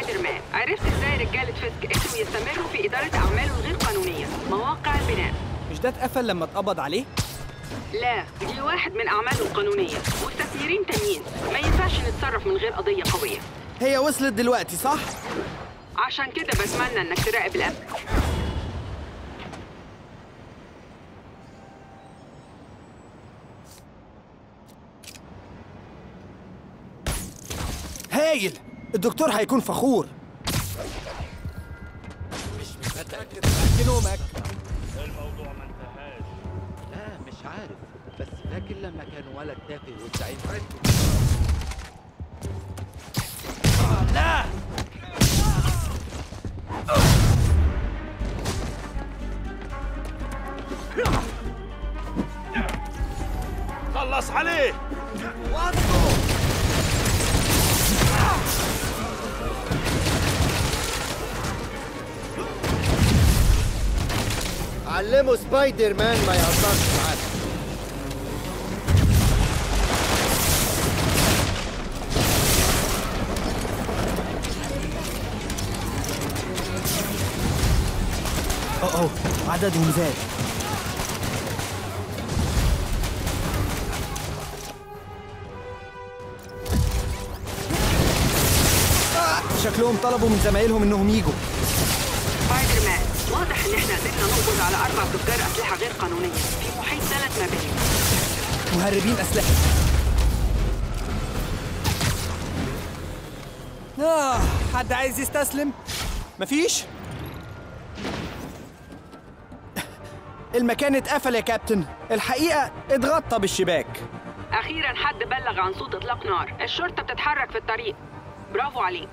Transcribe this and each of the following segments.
سبايدر مان عرفت إزاي رجالة فيسك قدروا يستمروا في إدارة أعماله الغير قانونية؟ مواقع البناء. مش ده اتقفل لما اتقبض عليه؟ لا دي واحد من أعماله القانونية. مستثمرين تانيين. ما ينفعش نتصرف من غير قضية قوية. هي وصلت دلوقتي صح؟ عشان كده بتمنى إنك تراقب الأمن هايل! الدكتور هيكون فخور. نومك الموضوع ما انتهاش. لا مش عارف. بس فاكر لما كان ولد تافه والزعيم لا خلص عليه. علموا سبايدر مان ما يهزرش معاك اوه اوه عددهم زاد شكلهم طلبوا من زمايلهم إنهم يجوا سبايدر مان واضح إن إحنا قدرنا نقبض على أربع تجار أسلحة غير قانونية. في محيط ثلاث مباني. مهربين أسلحة. آه حد عايز يستسلم؟ مفيش؟ المكان اتقفل يا كابتن. الحقيقة اتغطى بالشباك. أخيرا حد بلغ عن صوت إطلاق نار. الشرطة بتتحرك في الطريق. برافو عليك.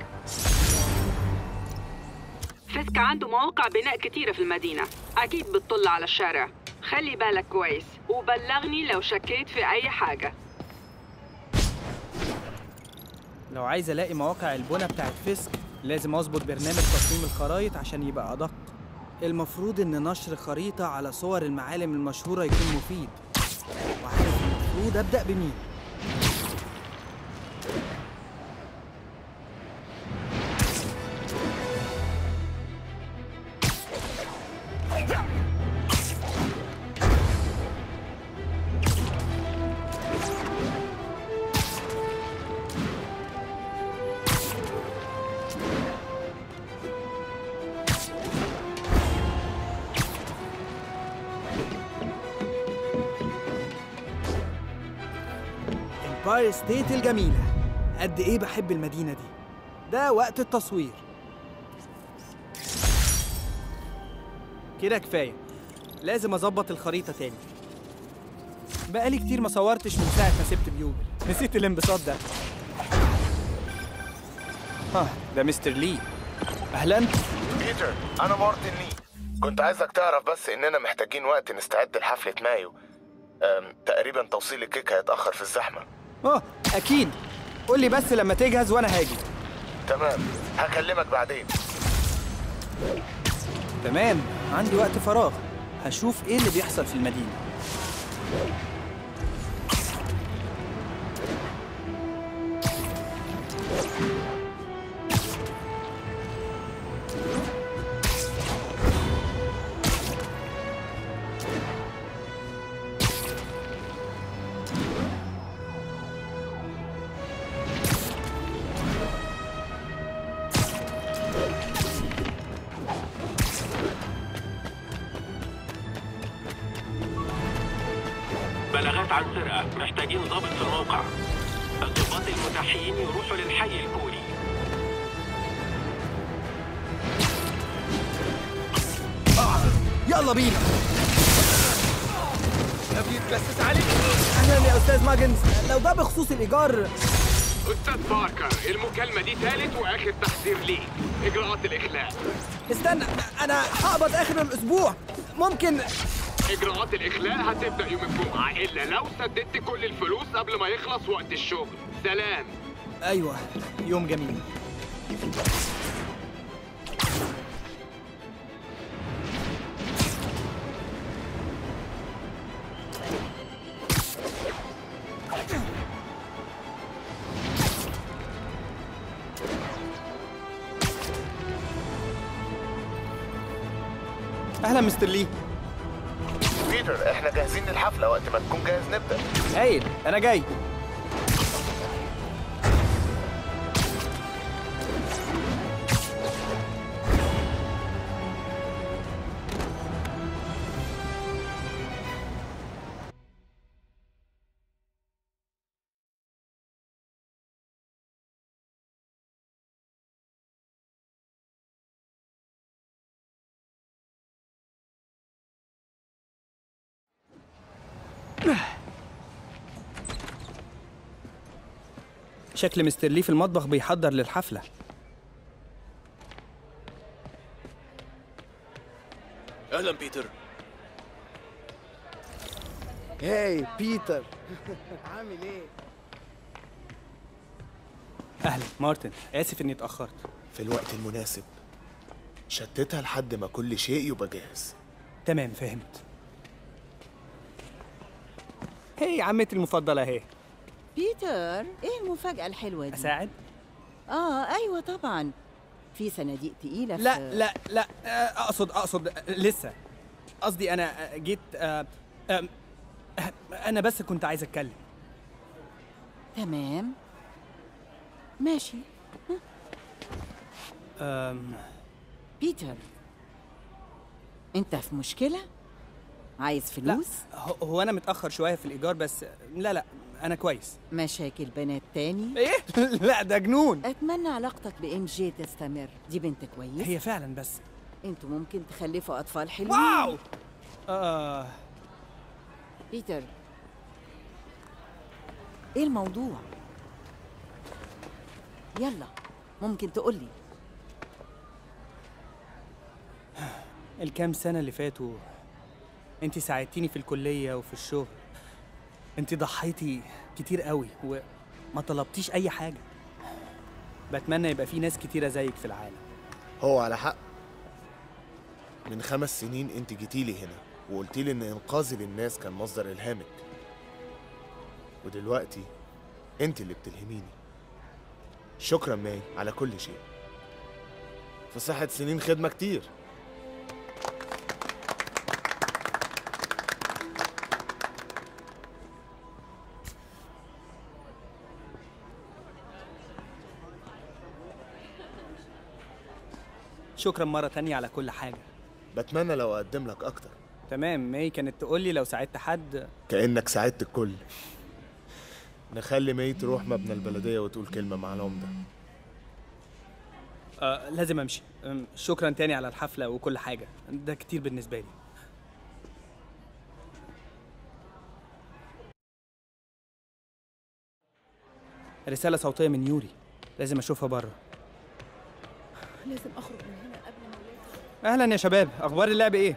فيسك عنده مواقع بناء كتيرة في المدينة. أكيد بتطل على الشارع. خلي بالك كويس وبلغني لو شكيت في أي حاجة. لو عايز ألاقي مواقع البنى بتاعت فيسك لازم أظبط برنامج تصميم الخرايط عشان يبقى أدق. المفروض إن نشر خريطة على صور المعالم المشهورة يكون مفيد. وعارف المفروض أبدأ بمين؟ Empire State الجميلة. قد إيه بحب المدينة دي؟ ده وقت التصوير. كده كفاية. لازم أظبط الخريطة تاني. بقالي كتير ما صورتش من ساعة ما سبت بيوجل نسيت الانبساط ده. ها ده مستر لي. أهلا. بيتر أنا مارتن لي. كنت عايزك تعرف بس إننا محتاجين وقت نستعد لحفلة ماي. تقريبا توصيل الكيك هيتأخر في الزحمة. آه أكيد. قول لي بس لما تجهز وأنا هاجي. تمام. هكلمك بعدين. تمام. عندي وقت فراغ. هشوف إيه اللي بيحصل في المدينة. بلاغات عن سرقة محتاجين ضابط في الموقع. الضباط المتاحين يروحوا للحي الكوري. يلا بينا. ده بيتجسس عليك. أهلا يا أستاذ ماجنز. لو ده بخصوص الإيجار. أستاذ باركر المكالمة دي ثالث وآخر تحذير ليك. إجراءات الإخلاء. استنى أنا هقبض آخر الأسبوع. ممكن إجراءات الإخلاء هتبدأ يوم الجمعة إلا لو سددت كل الفلوس قبل ما يخلص وقت الشغل. سلام. أيوة يوم جميل. أهلا مستر لي. بيتر إحنا جاهزين للحفلة وقت ما تكون جاهز نبدأ. هايل أنا جاي. شكل مستر لي في المطبخ بيحضر للحفلة. أهلا بيتر. hi بيتر. عامل إيه؟ أهلا مارتن آسف إني اتأخرت. في الوقت المناسب. شتتها لحد ما كل شيء يبقى جاهز. تمام فهمت. هي عمتي المفضلة اهي بيتر إيه المفاجأة الحلوة دي؟ أساعد؟ آه أيوه طبعا. في صناديق تقيلة في لا لا لا آه، أقصد أقصد آه، لسه. قصدي أنا آه، جيت آه، أنا بس كنت عايز أتكلم. تمام. ماشي. آم، بيتر أنت في مشكلة؟ عايز لا فلوس؟ هو هو أنا متأخر شوية في الإيجار بس لا لا أنا كويس. مشاكل بنات تاني؟ إيه؟ لا ده جنون. اتمنى علاقتك ب MJ تستمر. دي بنت كويس هي فعلا بس. أنتوا ممكن تخلفوا أطفال حلوين. wow! آه. بيتر إيه الموضوع؟ يلا ممكن تقولي الكام سنة اللي فاتوا انت ساعدتيني في الكلية وفي الشغل. انت ضحيتي كتير قوي وما طلبتيش أي حاجة. بتمنى يبقى في ناس كتيرة زيك في العالم. هو على حق. من خمس سنين انت جيتيلي هنا وقلتيلي إن إنقاذي للناس كان مصدر إلهامك. ودلوقتي انت اللي بتلهميني. شكرا ماي على كل شيء. في صحة سنين خدمة كتير. شكرا مرة تانية على كل حاجة. بتمنى لو أقدم لك أكتر. تمام ماي كانت تقولي لو ساعدت حد. كأنك ساعدت الكل. نخلي ماي تروح مبنى البلدية وتقول كلمة مع العمدة. آه لازم أمشي. أم، شكرا تاني على الحفلة وكل حاجة. ده كتير بالنسبة لي. رسالة صوتية من يوري. لازم أشوفها بره. لازم أخرج من هنا أهلا يا شباب أخبار اللعب إيه؟